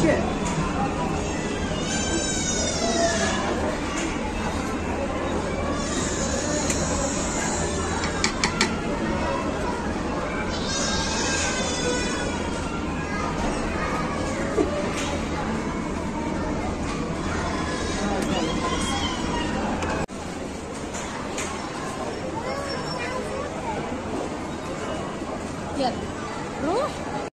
券。Yeah.